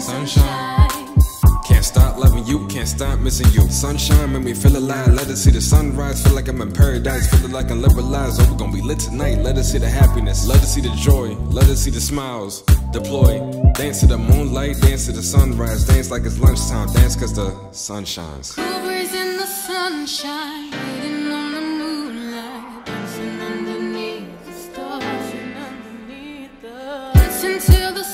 Sunshine. Can't stop loving you, can't stop missing you. Sunshine make me feel alive. Let us see the sunrise, feel like I'm in paradise. Feel like I'm liberalized. Oh, we're gonna be lit tonight. Let us see the happiness, let us see the joy, let us see the smiles. Deploy, dance to the moonlight, dance to the sunrise, dance like it's lunchtime, dance cause the sun shines. Cool breeze in the sunshine, waiting on the moonlight, dancing underneath the stars and underneath the. Dancing till the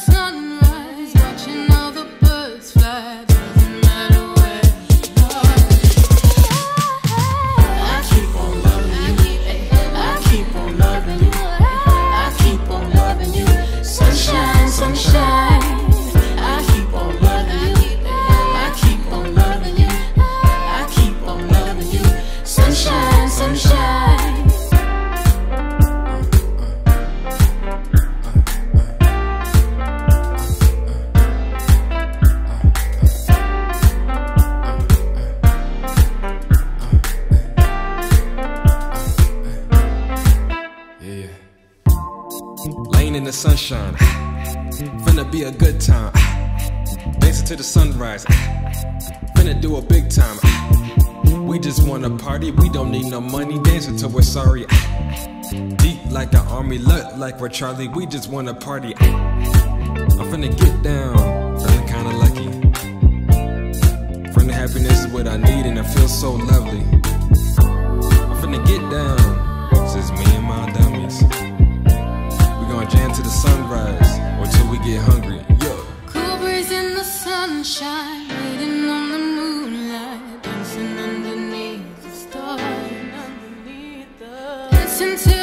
sunshine. Finna be a good time. Dancing to the sunrise. Finna do a big time. We just wanna party, we don't need no money. Dancing till we're sorry. Deep like an army, look like we're Charlie. We just wanna party. I'm finna get down, feeling kinda lucky. Friend happiness is what I need, and it feels so lovely. I'm finna get down, sunshine, waiting on the moonlight, dancing underneath the stars. Dancing